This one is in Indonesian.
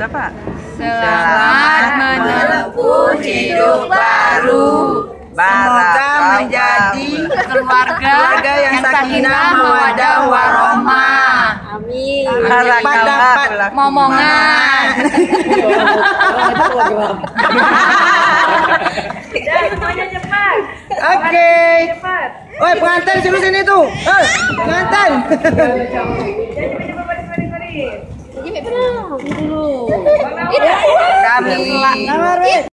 Siapa? Selamat menempuh hidup baru. Semoga menjadi Keluarga, keluarga yang sakinah, mawadah, warohmah. Amin. Cepat dapat Momongan. Oke. Oi, pengantin suruh sini tuh. Eh, pengantin. Kami